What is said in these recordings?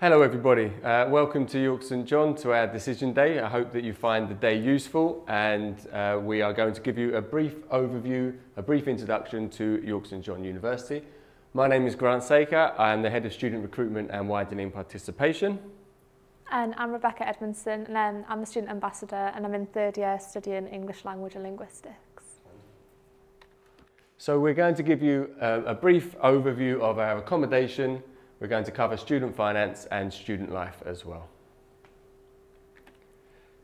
Hello everybody, uh, welcome to York St John to our decision day. I hope that you find the day useful and uh, we are going to give you a brief overview, a brief introduction to York St John University. My name is Grant Saker, I am the Head of Student Recruitment and Widening Participation. And I'm Rebecca Edmondson and um, I'm the student ambassador and I'm in third year studying English language and linguistics. So we're going to give you a, a brief overview of our accommodation. We're going to cover student finance and student life as well.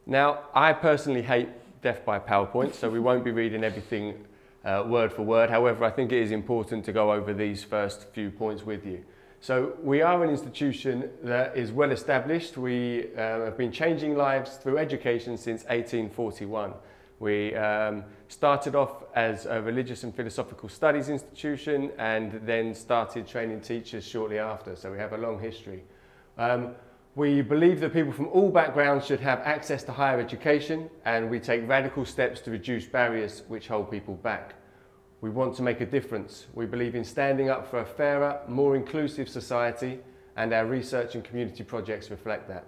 Now, I personally hate death by PowerPoint, so we won't be reading everything uh, word for word. However, I think it is important to go over these first few points with you. So we are an institution that is well established. We uh, have been changing lives through education since 1841. We um, started off as a religious and philosophical studies institution and then started training teachers shortly after, so we have a long history. Um, we believe that people from all backgrounds should have access to higher education and we take radical steps to reduce barriers which hold people back. We want to make a difference. We believe in standing up for a fairer, more inclusive society and our research and community projects reflect that.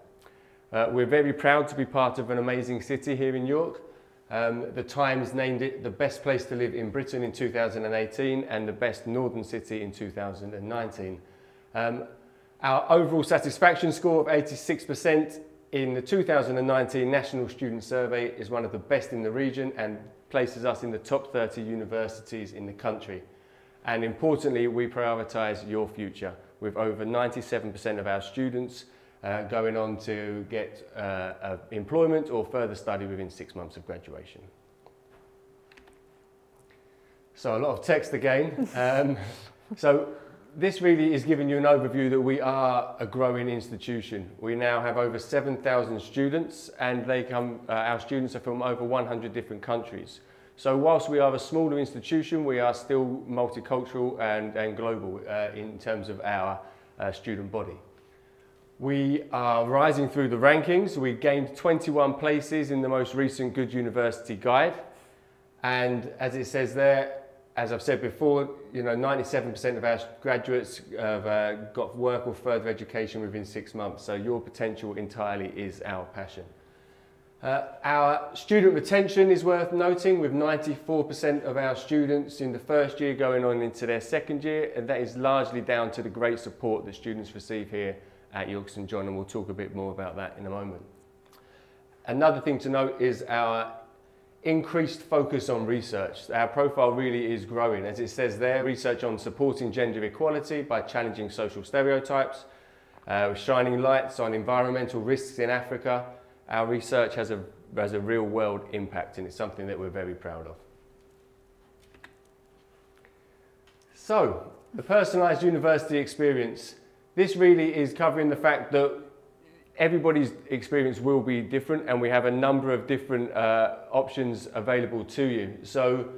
Uh, we're very proud to be part of an amazing city here in York um, the Times named it the best place to live in Britain in 2018 and the best northern city in 2019. Um, our overall satisfaction score of 86% in the 2019 National Student Survey is one of the best in the region and places us in the top 30 universities in the country. And importantly, we prioritise your future with over 97% of our students uh, going on to get uh, employment or further study within six months of graduation. So a lot of text again. Um, so this really is giving you an overview that we are a growing institution. We now have over 7,000 students and they come, uh, our students are from over 100 different countries. So whilst we are a smaller institution, we are still multicultural and, and global uh, in terms of our uh, student body. We are rising through the rankings. We gained 21 places in the most recent Good University Guide. And as it says there, as I've said before, you know, 97% of our graduates have uh, got work or further education within six months. So your potential entirely is our passion. Uh, our student retention is worth noting with 94% of our students in the first year going on into their second year. And that is largely down to the great support that students receive here at York St John and we'll talk a bit more about that in a moment. Another thing to note is our increased focus on research. Our profile really is growing. As it says there, research on supporting gender equality by challenging social stereotypes, uh, shining lights on environmental risks in Africa. Our research has a, has a real world impact and it's something that we're very proud of. So, the personalised university experience this really is covering the fact that everybody's experience will be different and we have a number of different uh, options available to you. So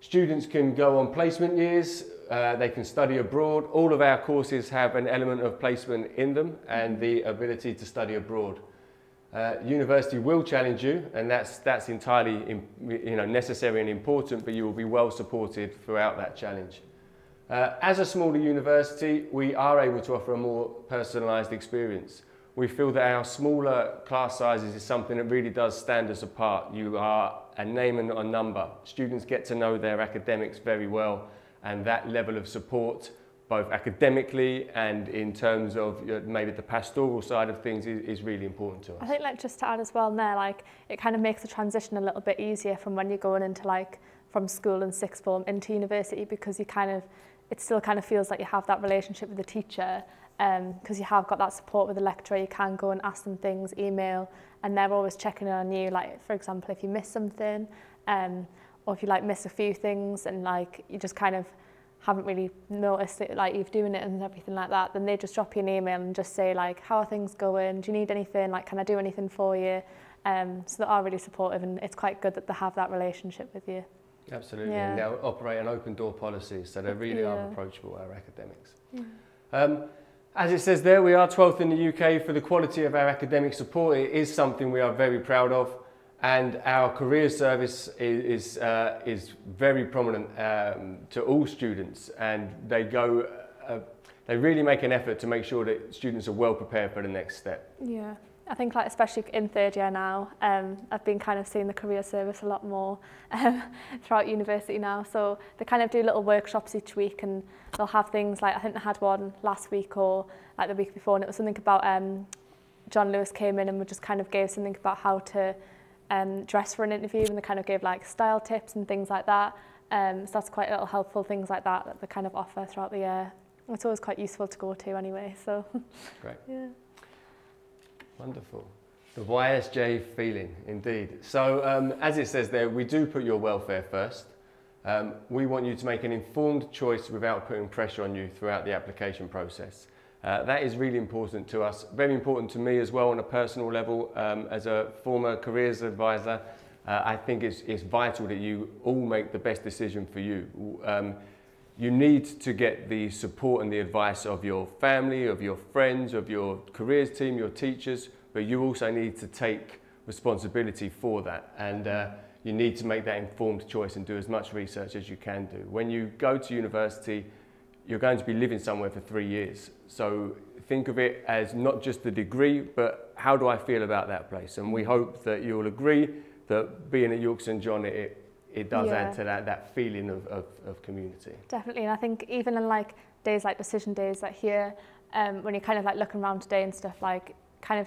students can go on placement years, uh, they can study abroad. All of our courses have an element of placement in them and the ability to study abroad. Uh, university will challenge you and that's, that's entirely you know, necessary and important, but you will be well supported throughout that challenge. Uh, as a smaller university, we are able to offer a more personalised experience. We feel that our smaller class sizes is something that really does stand us apart. You are a name and not a number. Students get to know their academics very well and that level of support both academically and in terms of maybe the pastoral side of things is, is really important to us. I think like just to add as well there, like it kind of makes the transition a little bit easier from when you're going into like from school and sixth form into university because you kind of it still kind of feels like you have that relationship with the teacher because um, you have got that support with the lecturer. You can go and ask them things, email, and they're always checking in on you. Like, for example, if you miss something um, or if you like miss a few things and like you just kind of haven't really noticed it, like you've doing it and everything like that, then they just drop you an email and just say like, how are things going? Do you need anything? Like, can I do anything for you? Um, so they are really supportive and it's quite good that they have that relationship with you. Absolutely, yeah. and they operate an open door policy, so they really yeah. are approachable, our academics. Yeah. Um, as it says there, we are 12th in the UK for the quality of our academic support. It is something we are very proud of, and our career service is, is, uh, is very prominent um, to all students, and they go uh, they really make an effort to make sure that students are well prepared for the next step. Yeah. I think like especially in third year now, um, I've been kind of seeing the career service a lot more um, throughout university now. So they kind of do little workshops each week and they'll have things like, I think they had one last week or like the week before and it was something about, um, John Lewis came in and we just kind of gave something about how to um, dress for an interview and they kind of gave like style tips and things like that. Um, so that's quite little helpful things like that that they kind of offer throughout the year. It's always quite useful to go to anyway. So Great. yeah. Wonderful. The YSJ feeling, indeed. So, um, as it says there, we do put your welfare first. Um, we want you to make an informed choice without putting pressure on you throughout the application process. Uh, that is really important to us, very important to me as well on a personal level. Um, as a former careers advisor, uh, I think it's, it's vital that you all make the best decision for you. You need to get the support and the advice of your family, of your friends, of your careers team, your teachers, but you also need to take responsibility for that. And uh, you need to make that informed choice and do as much research as you can do. When you go to university, you're going to be living somewhere for three years. So think of it as not just the degree, but how do I feel about that place? And we hope that you'll agree that being at York St John, it, it does Yeah. add to that, that feeling of, of, of community. Definitely, and I think even in like days like decision days, like here, um, when you're kind of like looking around today and stuff, like kind of,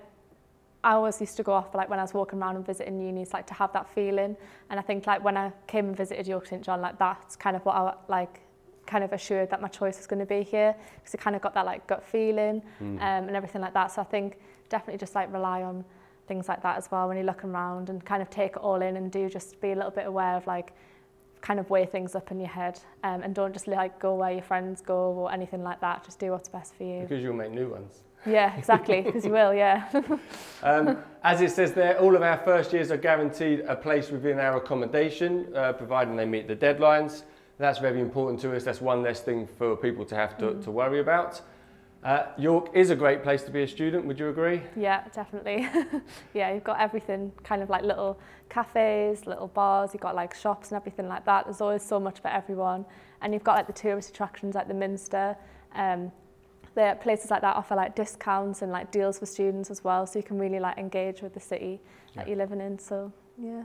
I always used to go off like when I was walking around and visiting unis, like to have that feeling. And I think like when I came and visited York St John, like that's kind of what I like kind of assured that my choice was going to be here because I kind of got that like gut feeling um, and everything like that. So I think definitely just like rely on things like that as well when you're looking around and kind of take it all in and do just be a little bit aware of like kind of weigh things up in your head um, and don't just like go where your friends go or anything like that. Just do what's best for you. Because you'll make new ones. Yeah, exactly, because you will, yeah. Um, as it says there, all of our first years are guaranteed a place within our accommodation, uh, providing they meet the deadlines. That's very important to us. That's one less thing for people to have to, to worry about. Uh, York is a great place to be a student, would you agree? Yeah, definitely. yeah, you've got everything, kind of like little cafes, little bars, you've got like shops and everything like that. There's always so much for everyone. And you've got like the tourist attractions like the Minster. Um, the places like that offer like discounts and like deals for students as well, so you can really like engage with the city that you're living in. So yeah,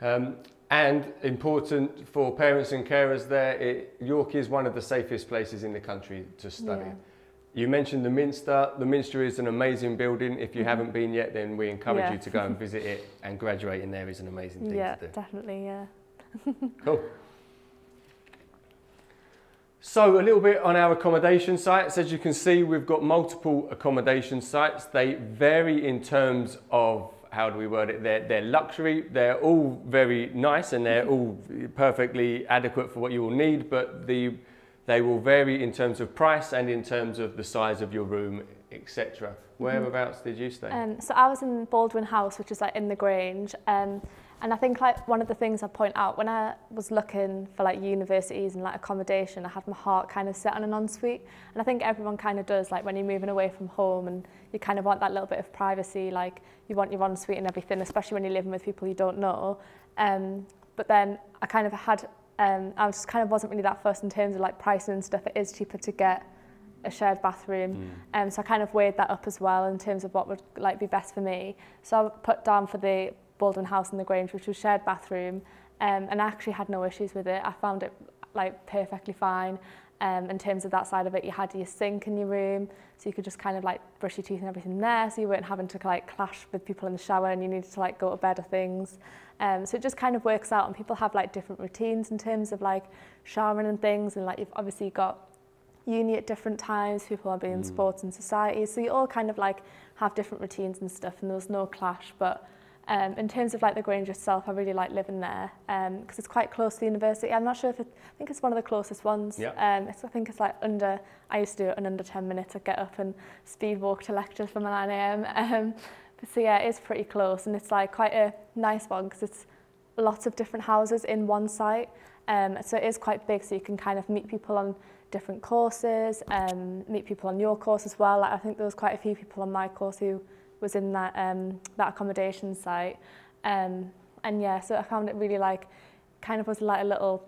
Um, and important for parents and carers there, it, York is one of the safest places in the country to study. Yeah. You mentioned the Minster. The Minster is an amazing building. If you haven't been yet, then we encourage Mm-hmm. Yeah. you to go and visit it. And graduating there is an amazing thing yeah, to do. definitely, yeah. Cool. So a little bit on our accommodation sites. As you can see, we've got multiple accommodation sites. They vary in terms of how do we word it? They're, they're luxury. They're all very nice and they're all perfectly adequate for what you will need, but the, they will vary in terms of price and in terms of the size of your room, etc. Whereabouts did you stay? Um, so I was in Baldwin House, which is like in the Grange, um, and I think like one of the things I point out when I was looking for like universities and like accommodation, I had my heart kind of set on an ensuite, and I think everyone kind of does. Like when you're moving away from home and you kind of want that little bit of privacy, like you want your ensuite and everything, especially when you're living with people you don't know. Um, but then I kind of had, Um, I just kind of wasn't really that fussed in terms of like pricing and stuff. It is cheaper to get a shared bathroom. Mm. Um, so I kind of weighed that up as well in terms of what would like be best for me. So I put down for the Baldwin House in the Grange, which was shared bathroom, um, and I actually had no issues with it. I found it like perfectly fine. Um, in terms of that side of it, you had your sink in your room, so you could just kind of like brush your teeth and everything there, so you weren't having to like clash with people in the shower and you needed to like go to bed or things. Um, so it just kind of works out, and people have like different routines in terms of like showering and things, and like you've obviously got uni at different times, people are being sports and society, so you all kind of like have different routines and stuff, and there was no clash. But Um, in terms of like the Grange itself, I really like living there because um, it's quite close to the university. I'm not sure if it, I think it's one of the closest ones. Yeah. Um, it's, I think it's like under, I used to do it in under 10 minutes. I'd get up and speed walk to lectures from 9am. Um, but so yeah, it's pretty close and it's like quite a nice one because it's lots of different houses in one site. Um, so it is quite big so you can kind of meet people on different courses, um, meet people on your course as well. Like, I think there was quite a few people on my course who was in that, um, that accommodation site. Um, and yeah, so I found it really like, kind of was like a little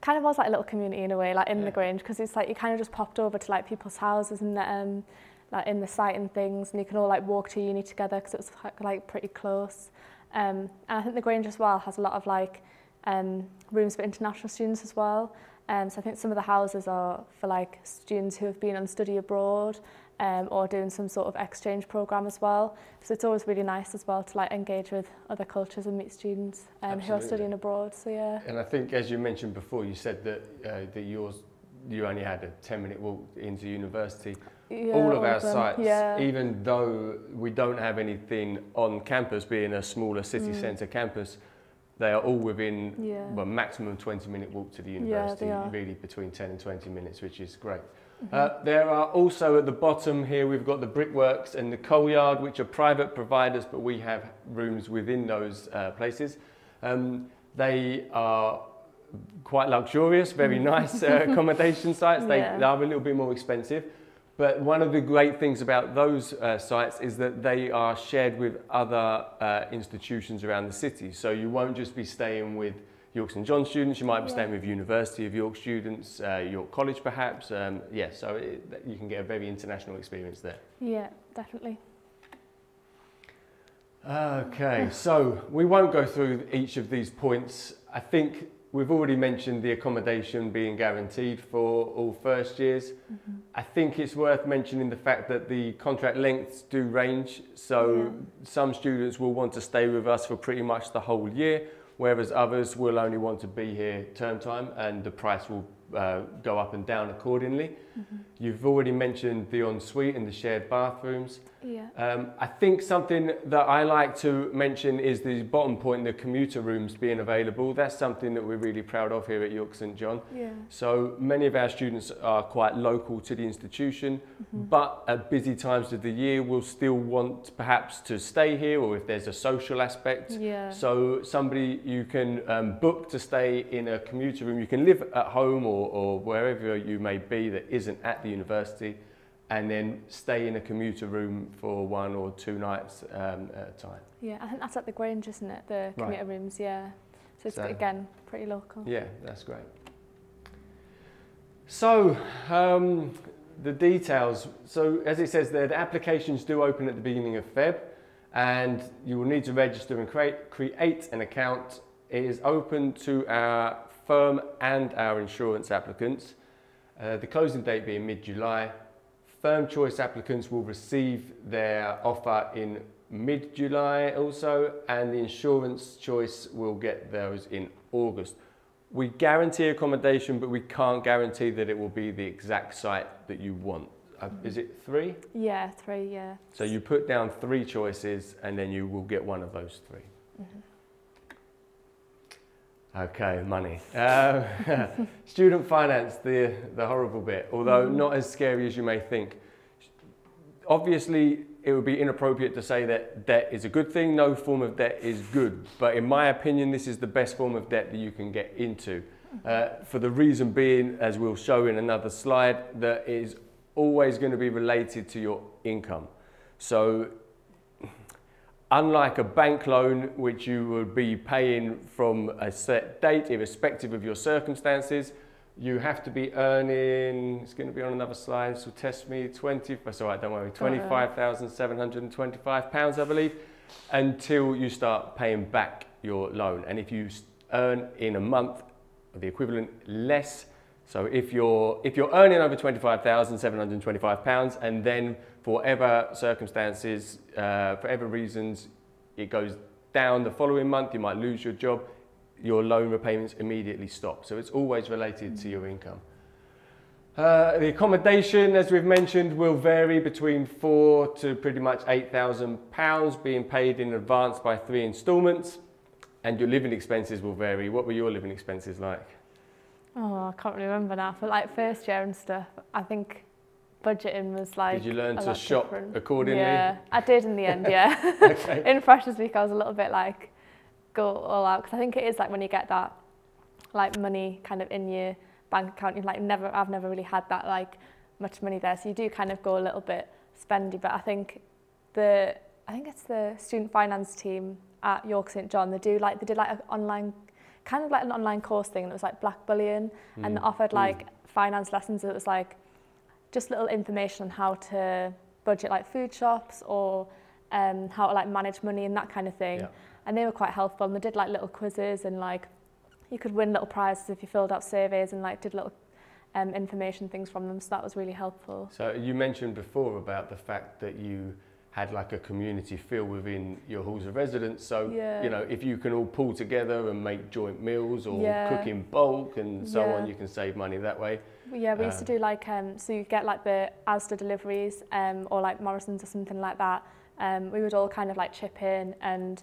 kind of was like a little community in a way, like in yeah. the Grange, because it's like you kind of just popped over to like people's houses and um, like in the site and things, and you can all like walk to uni together because it was like pretty close. Um, and I think the Grange as well has a lot of like um, rooms for international students as well. Um, so I think some of the houses are for like students who have been on study abroad um, or doing some sort of exchange program as well. So it's always really nice as well to like engage with other cultures and meet students um, who are studying abroad. So yeah. And I think, as you mentioned before, you said that uh, that yours you only had a 10 minute walk into university. yeah all of our them. sites, Yeah. even though we don't have anything on campus, being a smaller city Mm. centre campus, they are all within Yeah. well, maximum 20 minute walk to the university. Mm-hmm. really between 10 and 20 minutes, which is great. Uh, there are also at the bottom here, we've got the brickworks and the coal yard, which are private providers, but we have rooms within those uh, places. Um, they are quite luxurious, very nice uh, accommodation sites. They, Yeah. they are a little bit more expensive. But one of the great things about those uh, sites is that they are shared with other uh, institutions around the city. So you won't just be staying with York St John students, you might be Yeah. staying with University of York students, uh, York College perhaps. Um, yeah, so it, you can get a very international experience there. Yeah, definitely. Okay, so we won't go through each of these points. I think we've already mentioned the accommodation being guaranteed for all first years. I think it's worth mentioning the fact that the contract lengths do range. So Yeah. some students will want to stay with us for pretty much the whole year, whereas others will only want to be here term time and the price will uh, go up and down accordingly. You've already mentioned the ensuite and the shared bathrooms. Yeah. Um, I think something that I like to mention is the bottom point, the commuter rooms being available. That's something that we're really proud of here at York St John. Yeah. So many of our students are quite local to the institution, but at busy times of the year will still want perhaps to stay here or if there's a social aspect. Yeah. So somebody you can um, book to stay in a commuter room. You can live at home or, or wherever you may be that isn't at the university and then stay in a commuter room for one or two nights um, at a time. Yeah, I think that's at the Grange, isn't it? The commuter rooms, yeah. So it's So- again pretty local. Yeah, that's great. So, um, the details. So, as it says there, the applications do open at the beginning of Feb, and you will need to register and create, create an account. It is open to our firm and our insurance applicants. Uh, the closing date being mid-July. Firm choice applicants will receive their offer in mid-July also, and the insurance choice will get those in August. We guarantee accommodation, but we can't guarantee that it will be the exact site that you want. Uh, is it three? Yeah, three, yeah. So you put down three choices, and then you will get one of those 3 Okay, money. Uh, student finance, the, the horrible bit, although not as scary as you may think. Obviously, it would be inappropriate to say that debt is a good thing. No form of debt is good. But in my opinion, this is the best form of debt that you can get into. Uh, for the reason being, as we'll show in another slide, that it is always going to be related to your income. So unlike a bank loan, which you would be paying from a set date, irrespective of your circumstances, you have to be earning, it's going to be on another slide, so test me, 20, that's all right, don't worry, £25,725, I believe, until you start paying back your loan. And if you earn in a month the equivalent less, so if you're, if you're earning over £25,725 and then for whatever circumstances, uh, for whatever reasons, it goes down the following month, you might lose your job, your loan repayments immediately stop. So it's always related to your income. Uh, the accommodation, as we've mentioned, will vary between four to pretty much £8,000 being paid in advance by three instalments. And your living expenses will vary. What were your living expenses like? Oh, I can't remember now. For like first year and stuff, I think budgeting was like. Did you learn to shop different. accordingly? Yeah, I did in the end. Yeah. Okay. in Freshers Week, I was a little bit like go all out because I think it is like when you get that like money kind of in your bank account, you like never. I've never really had that like much money there, so you do kind of go a little bit spendy. But I think the I think it's the student finance team at York St John. They do like they did like an online kind of like an online course thing. And it was like Blackbullion, mm. and they offered like mm. finance lessons. It was like just little information on how to budget like food shops or um, how to like manage money and that kind of thing. Yeah. And they were quite helpful. And they did like little quizzes and like you could win little prizes if you filled out surveys and like did little um, information things from them. So that was really helpful. So you mentioned before about the fact that you had like a community feel within your halls of residence. So, yeah. you know, if you can all pull together and make joint meals or yeah. cook in bulk and so on, you can save money that way. Yeah, we used to do like, um, so you get like the Asda deliveries um, or like Morrison's or something like that. Um, we would all kind of like chip in and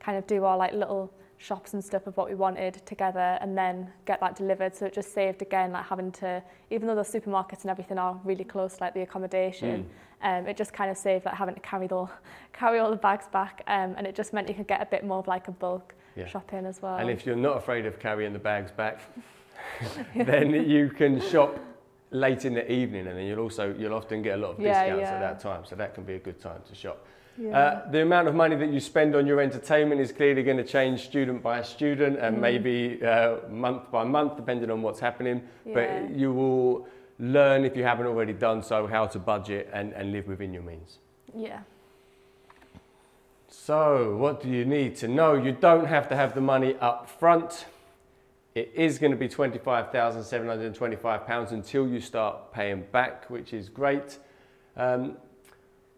kind of do our like little shops and stuff of what we wanted together and then get that delivered so it just saved again like having to even though the supermarkets and everything are really close like the accommodation mm. um, it just kind of saved like having to carry the carry all the bags back um, and it just meant you could get a bit more of like a bulk yeah. shopping as well and if you're not afraid of carrying the bags back then you can shop late in the evening and then you'll also you'll often get a lot of discounts yeah, yeah. at that time so that can be a good time to shop yeah. Uh, the amount of money that you spend on your entertainment is clearly going to change student by student and mm. maybe uh, month by month, depending on what's happening. Yeah. But you will learn, if you haven't already done so, how to budget and, and live within your means. Yeah. So, what do you need to know? You don't have to have the money up front. It is going to be £25,725 until you start paying back, which is great. Um,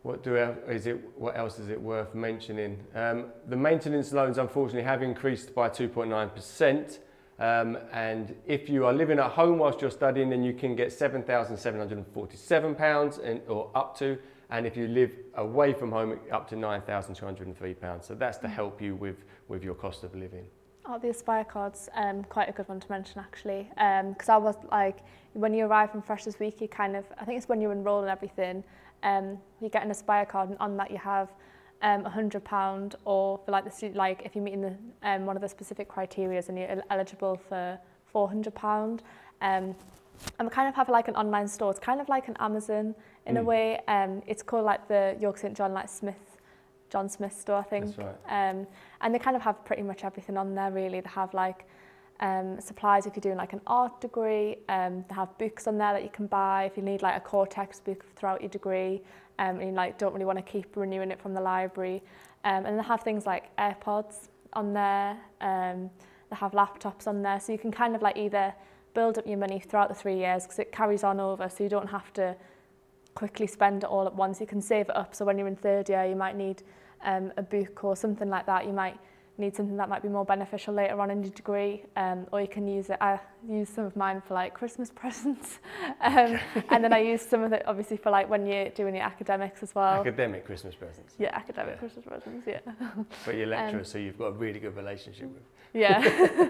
what do is it? What else is it worth mentioning? Um, the maintenance loans, unfortunately, have increased by 2.9%. Um, and if you are living at home whilst you're studying, then you can get £7,747 or up to. And if you live away from home, up to £9,203. So that's to help you with, with your cost of living. Oh, the Aspire card's um, quite a good one to mention actually. Because um, I was like, when you arrive from Freshers Week, you kind of, I think it's when you enroll and everything, um, you get an Aspire card and on that you have um, £100 or for like the student, like if you're meeting the, um, one of the specific criteria and you're eligible for £400. Um, and we kind of have like an online store. It's kind of like an Amazon in mm. a way. Um, it's called like the York St John like Smith, John Smith store, I think. That's right. Um, and they kind of have pretty much everything on there really. They have like um, supplies if you're doing like an art degree. Um, they have books on there that you can buy if you need like a core textbook throughout your degree um, and you like don't really want to keep renewing it from the library. Um, and they have things like AirPods on there. Um, they have laptops on there, so you can kind of like either build up your money throughout the three years because it carries on over, so you don't have to quickly spend it all at once. You can save it up, so when you're in third year, you might need um, a book or something like that. You might need something that might be more beneficial later on in your degree, um, or you can use it. I use some of mine for like Christmas presents, um, and then I use some of it obviously for like when you're doing your academics as well. Academic Christmas presents. Yeah, academic yeah. Christmas presents. Yeah. For your lecturer, um, so you've got a really good relationship with. Yeah.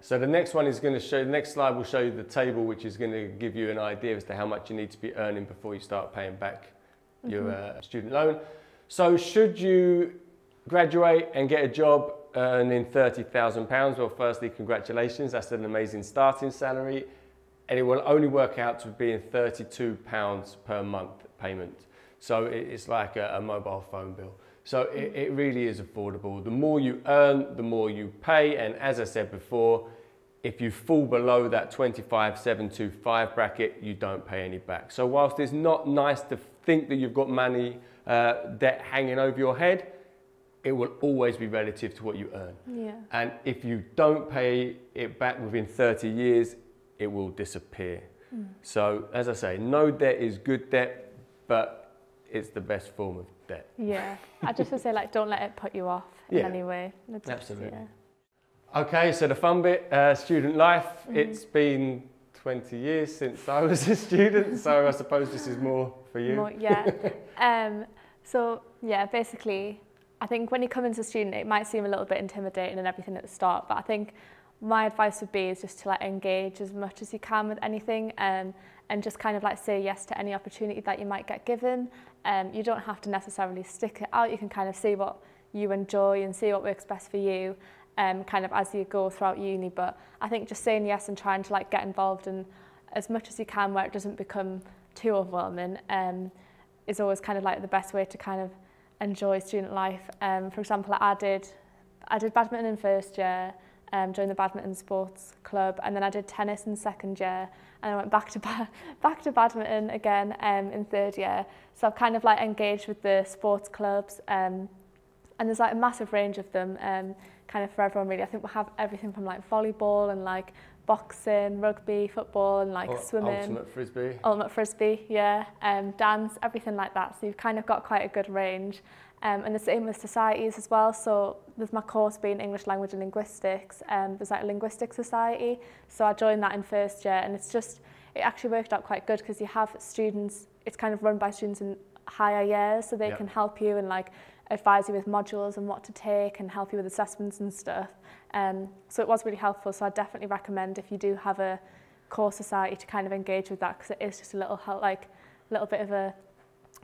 so the next one is going to show. The next slide will show you the table, which is going to give you an idea as to how much you need to be earning before you start paying back your mm -hmm. uh, student loan. So should you graduate and get a job earning £30,000. Well, firstly, congratulations. That's an amazing starting salary. And it will only work out to being £32 per month payment. So it's like a, mobile phone bill. So it, it really is affordable. The more you earn, the more you pay. And as I said before, if you fall below that 25,725 bracket, you don't pay any back. So whilst it's not nice to think that you've got money uh, debt hanging over your head, it will always be relative to what you earn. Yeah. And if you don't pay it back within 30 years, it will disappear. Mm. So, as I say, no debt is good debt, but it's the best form of debt. Yeah. I just would say, like, don't let it put you off in yeah. any way. It's Absolutely. Just, yeah. Okay, so the fun bit, uh, student life. Mm. It's been 20 years since I was a student, so I suppose this is more for you. More, yeah. um, so, yeah, basically, I think when you come into a student, it might seem a little bit intimidating and everything at the start, but I think my advice would be is just to like engage as much as you can with anything um, and just kind of like say yes to any opportunity that you might get given. Um, you don't have to necessarily stick it out. You can kind of see what you enjoy and see what works best for you um, kind of as you go throughout uni. But I think just saying yes and trying to like get involved in as much as you can where it doesn't become too overwhelming um, is always kind of like the best way to kind of enjoy student life. Um, for example, I did, I did badminton in first year, um, joined the badminton sports club, and then I did tennis in second year, and I went back to ba back to badminton again um, in third year. So I've kind of like engaged with the sports clubs, um, and there's like a massive range of them, um, kind of for everyone really. I think we have everything from like volleyball and like boxing, rugby, football, and like swimming. Ultimate frisbee. Ultimate frisbee, yeah, um, dance, everything like that. So you've kind of got quite a good range. Um, and the same with societies as well. So with my course being English language and linguistics, um, there's like a linguistic society. So I joined that in first year and it's just, it actually worked out quite good because you have students, it's kind of run by students in higher years so they can help you and like advise you with modules and what to take and help you with assessments and stuff. Um, so it was really helpful. So I definitely recommend if you do have a core society to kind of engage with that because it is just a little like a little bit of a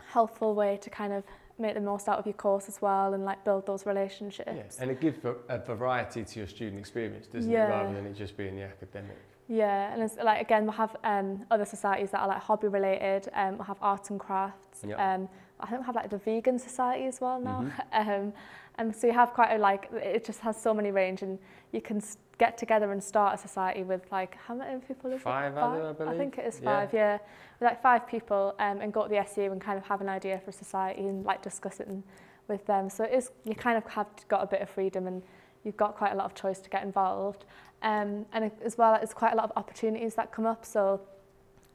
helpful way to kind of make the most out of your course as well and like build those relationships. Yeah, and it gives a variety to your student experience, doesn't Yeah. it, rather than it just being the academic. Yeah, and it's like again we'll have um, other societies that are like hobby related. Um, we have arts and crafts. Yeah. Um, I think we have like the vegan society as well now. Mm-hmm. um, and so you have quite a like it just has so many range, and you can get together and start a society with like how many people is Five it? other, I believe. I think it is Yeah. five. Yeah, With, like five people, um, and go to the SU and kind of have an idea for a society and like discuss it and, with them. So it is you kind of have got a bit of freedom and you've got quite a lot of choice to get involved. Um, and as well, there's quite a lot of opportunities that come up. So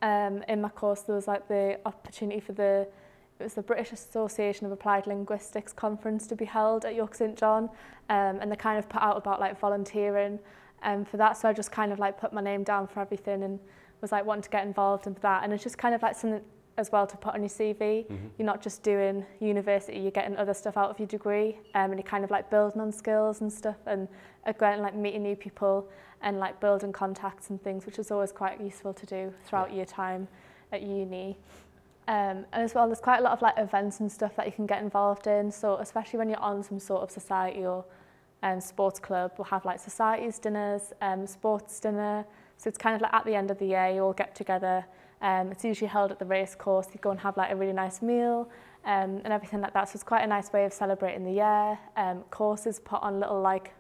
um, in my course, there was like the opportunity for the it was the British Association of Applied Linguistics conference to be held at York St John, um, and they kind of put out about like volunteering um, for that. So I just kind of like put my name down for everything and was like wanting to get involved in that. And it's just kind of like something as well to put on your CV. You're not just doing university, you're getting other stuff out of your degree, um, and you're kind of like building on skills and stuff, and again like meeting new people and like building contacts and things, which is always quite useful to do throughout your time at uni. Um, and as well, there's quite a lot of like events and stuff that you can get involved in. So especially when you're on some sort of society or um, sports club, we'll have like societies dinners, um, sports dinner. So it's kind of like at the end of the year, you all get together. Um, it's usually held at the race course. You go and have like a really nice meal um, and everything like that. So it's quite a nice way of celebrating the year. Um, courses put on little like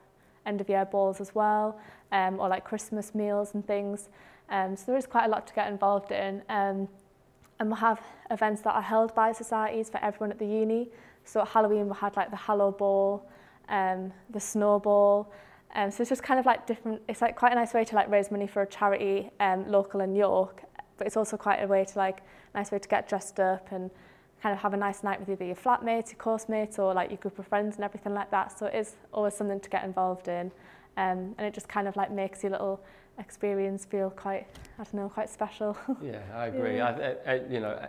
end of year balls as well, um, or like Christmas meals and things. Um, so there is quite a lot to get involved in. Um, and we'll have events that are held by societies for everyone at the uni. So at Halloween we had like the Hallow Ball, um, the Snowball. Um, so it's just kind of like different, it's like quite a nice way to like raise money for a charity um, local in York, but it's also quite a way to like, nice way to get dressed up and kind of have a nice night with either your flatmates, your course mates or like your group of friends and everything like that. So it is always something to get involved in. Um, and it just kind of like makes your little experience feel quite, I don't know, quite special. Yeah, I agree. Yeah. I, I, you know,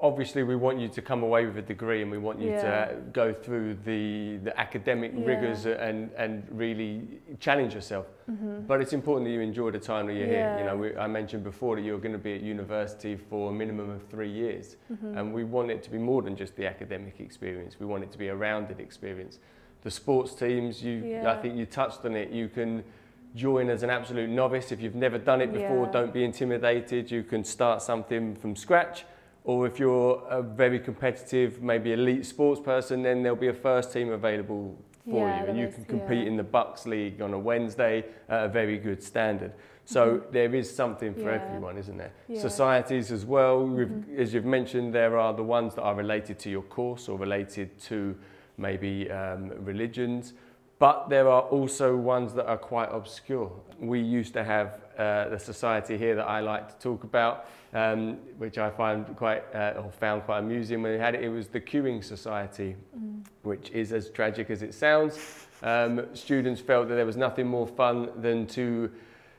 obviously we want you to come away with a degree and we want you Yeah. to go through the, the academic Yeah. rigors and, and really challenge yourself. But it's important that you enjoy the time that you're here. You Mm-hmm. Know, we, I mentioned before that you're going to be at university for a minimum of three years. Mm-hmm. And we want it to be more than just the academic experience. We want it to be a rounded experience. The sports teams, you, I think you touched on it. You can join as an absolute novice. If you've never done it before, Yeah. don't be intimidated. You can start something from scratch. Or if you're a very competitive, maybe elite sports person, then there'll be a first team available for Yeah, you. And you is, can compete yeah. in the BUCS League on a Wednesday at a very good standard. So there is something for. Yeah. everyone, isn't there? Societies as well. We've, as you've mentioned, there are the ones that are related to your course or related to maybe um, religions. But there are also ones that are quite obscure. We used to have uh, the society here that I like to talk about, um, which I find quite uh, or found quite amusing when we had it. It was the Queuing Society, which is as tragic as it sounds. Um, students felt that there was nothing more fun than to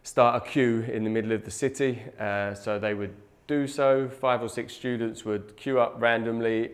start a queue in the middle of the city. Uh, so they would do so. Five or six students would queue up randomly.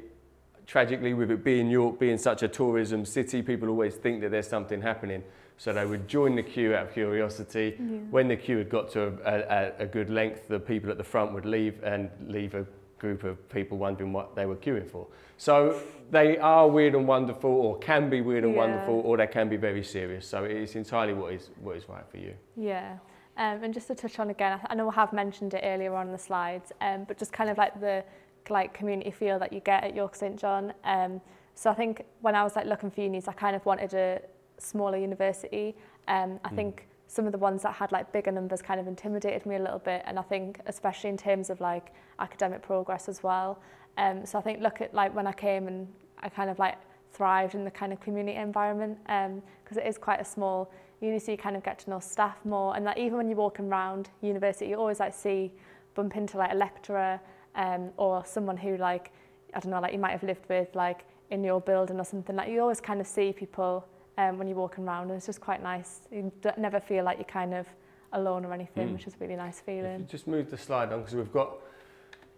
Tragically, with it being York being such a tourism city, people always think that there's something happening. So they would join the queue out of curiosity. When the queue had got to a, a, a good length, the people at the front would leave and leave a group of people wondering what they were queuing for. So they are weird and wonderful, or can be weird and Yeah. wonderful, or they can be very serious. So it's entirely what is, what is right for you. Yeah. Um, and just to touch on again, I- I know I have mentioned it earlier on in the slides, um, but just kind of like the like community feel that you get at York St John. Um, so I think when I was like looking for unis, I kind of wanted a smaller university, Um, I mm. think some of the ones that had like bigger numbers kind of intimidated me a little bit and I think especially in terms of like academic progress as well. Um, so I think look at like when I came and I kind of like thrived in the kind of community environment because um, it is quite a small uni so you kind of get to know staff more and that even when you're walking around university you always like see bump into like a lecturer um, or someone who like I don't know like you might have lived with like in your building or something like you always kind of see people um, when you're walking around and it's just quite nice you never feel like you're kind of alone or anything mm. which is a really nice feeling just move the slide on because we've got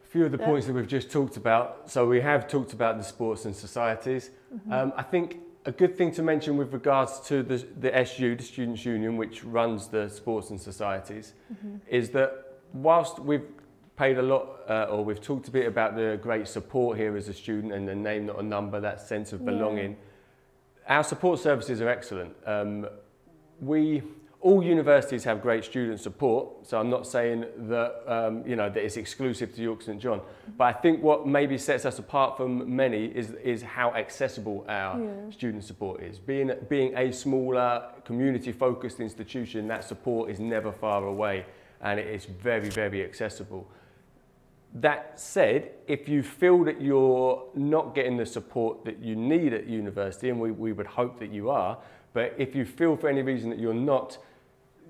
a few of the yeah. points that we've just talked about so we have talked about the sports and societies mm -hmm. um, I think a good thing to mention with regards to the, the SU, the Students' Union, which runs the sports and societies, mm -hmm. is that whilst we've paid a lot, uh, or we've talked a bit about the great support here as a student and the name, not a number, that sense of belonging, yeah. our support services are excellent. Um, we, all universities have great student support, so I'm not saying that, um, you know, that it's exclusive to York St John, but I think what maybe sets us apart from many is, is how accessible our yeah. student support is. Being, being a smaller, community-focused institution, that support is never far away and it is very, very accessible. That said, if you feel that you're not getting the support that you need at university, and we, we would hope that you are, but if you feel for any reason that you're not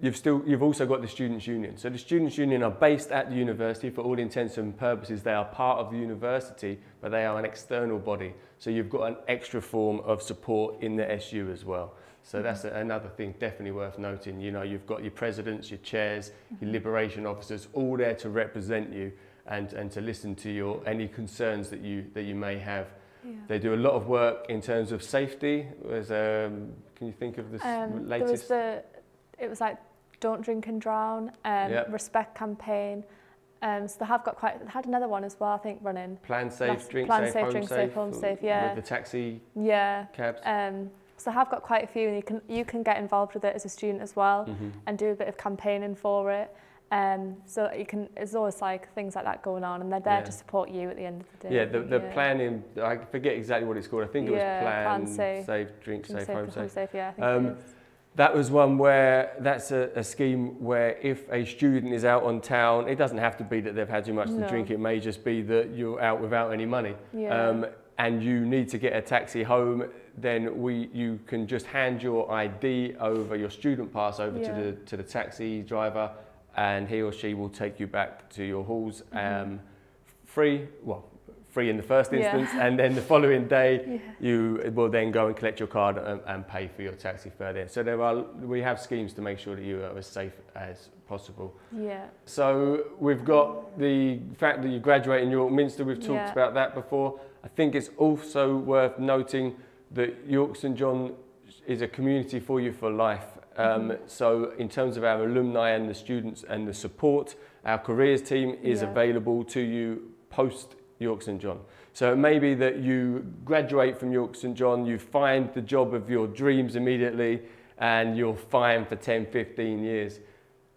You've, still, you've also got the Students' Union. So the Students' Union are based at the university for all intents and purposes. They are part of the university, but they are an external body. So you've got an extra form of support in the SU as well. So mm-hmm. that's another thing definitely worth noting. You know, you've got your presidents, your chairs, your mm-hmm. liberation officers, all there to represent you and, and to listen to your any concerns that you, that you may have. Yeah. They do a lot of work in terms of safety. There's, um, can you think of the um, latest? There was the, it was like Don't Drink and Drown, um, yep. Respect campaign. Um, so they have got quite, they had another one as well, I think, running. Plan safe, Last, drink plan safe, safe, home drink safe, safe, home safe, yeah. With the taxi yeah. cabs. Um, so I have got quite a few and you can, you can get involved with it as a student as well mm -hmm. and do a bit of campaigning for it. Um, so you can, there's always like things like that going on and they're there yeah. to support you at the end of the day. Yeah, the, the yeah. planning, I forget exactly what it's called. I think it was plan, plan safe, safe drink, drink safe, home safe. Home safe yeah, um. That was one where that's a, a scheme where if a student is out on town, it doesn't have to be that they've had too much no. to drink. It may just be that you're out without any money. Yeah. Um, and you need to get a taxi home, then we, you can just hand your ID over, your student pass over yeah. to, the, to the taxi driver, and he or she will take you back to your halls mm -hmm. um, free, well, free in the first instance, yeah. and then the following day yeah. you will then go and collect your card and, and pay for your taxi fare there. So there are we have schemes to make sure that you are as safe as possible. Yeah. So we've got the fact that you graduate in York Minster. We've talked yeah. about that before. I think it's also worth noting that York St John is a community for you for life. Um. So in terms of our alumni and the students and the support, our careers team is yeah. available to you post York St John. So it may be that you graduate from York St John, you find the job of your dreams immediately, and you're fine for 10, 15 years.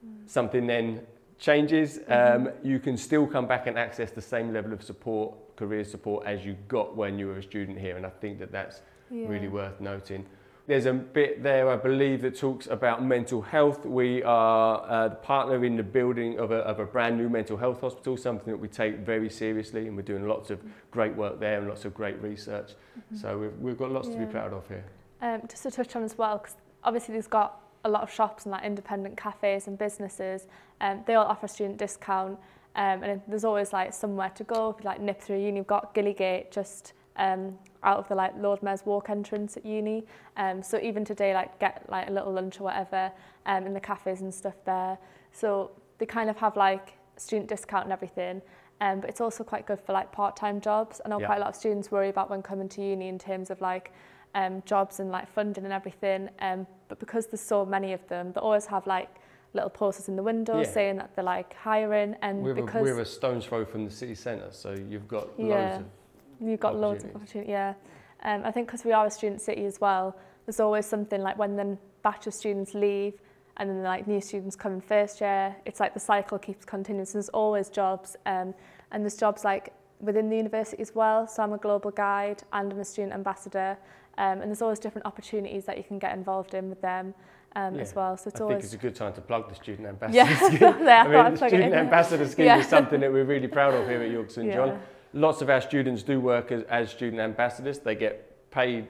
Mm. Something then changes, mm -hmm. um, you can still come back and access the same level of support, career support, as you got when you were a student here. And I think that that's yeah. really worth noting. There's a bit there, I believe, that talks about mental health. We are uh, the partner in the building of a, of a brand new mental health hospital, something that we take very seriously, and we're doing lots of great work there and lots of great research. Mm -hmm. So we've, we've got lots yeah. to be proud of here. Um, just to touch on as well, because obviously there's got a lot of shops and like independent cafes and businesses. Um, they all offer student discount, um, and there's always like somewhere to go. If you like nip through uni, you've got Gillygate just um, out of the like Lord Mayor's Walk entrance at uni. Um, so even today, like get like a little lunch or whatever um, in the cafes and stuff there. So they kind of have like student discount and everything. Um, but it's also quite good for like part-time jobs. I know yeah. quite a lot of students worry about when coming to uni in terms of like um, jobs and like funding and everything. Um, but because there's so many of them, they always have like little posters in the window yeah. saying that they're like hiring and we're because a, we're a stone's throw from the city centre so you've got yeah. loads of You've got loads of opportunity, yeah. Um, I think because we are a student city as well, there's always something like when the batch of students leave and then like new students come in first year, it's like the cycle keeps continuing. So there's always jobs um, and there's jobs like within the university as well. So I'm a global guide and I'm a student ambassador um, and there's always different opportunities that you can get involved in with them. um, Yeah. as well. So it's I think it's a good time to plug the student ambassador yeah. scheme. there, I, I mean, the student ambassador scheme Yeah. is something that we're really proud of here at York St Yeah. John. Lots of our students do work as, as student ambassadors. They get paid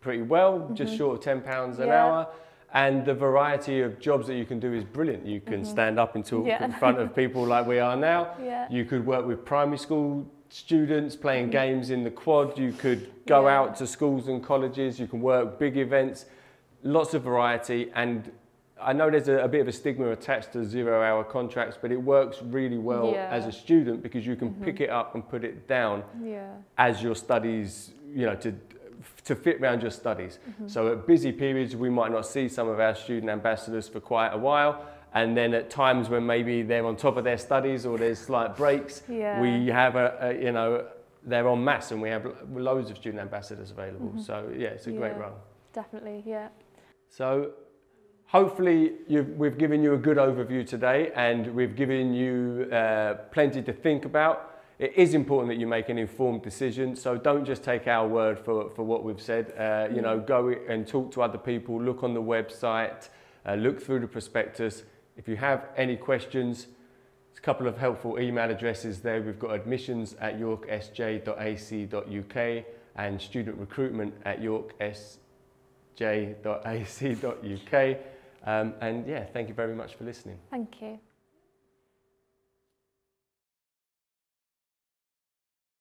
pretty well, just short of ten pounds an Mm-hmm. Yeah. hour. And the variety of jobs that you can do is brilliant. You can stand up and talk Mm-hmm. Yeah. in front of people like we are now. Yeah. You could work with primary school students playing games in the quad. You could go out to schools and colleges. You can work big events. Lots of variety. And I know there's a, a bit of a stigma attached to zero hour contracts, but it works really well Yeah. as a student because you can pick it up and put it down Yeah. as your studies, you know, to to fit around your studies. Mm-hmm. So at busy periods, we might not see some of our student ambassadors for quite a while. And then at times when maybe they're on top of their studies or there's slight breaks, Yeah. we have a, a, you know, they're on mass and we have loads of student ambassadors available. So yeah, it's a great Mm-hmm. Run. Definitely. Yeah. So hopefully we've given you a good overview today and we've given you uh, plenty to think about. It is important that you make an informed decision, so don't just take our word for, for what we've said. Uh, you know, go and talk to other people, look on the website, uh, look through the prospectus. If you have any questions, a couple of helpful email addresses there. We've got admissions at yorksj.ac.uk and student recruitment at yorksj.ac.uk. Um, and yeah, thank you very much for listening. Thank you.